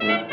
Mm-hmm.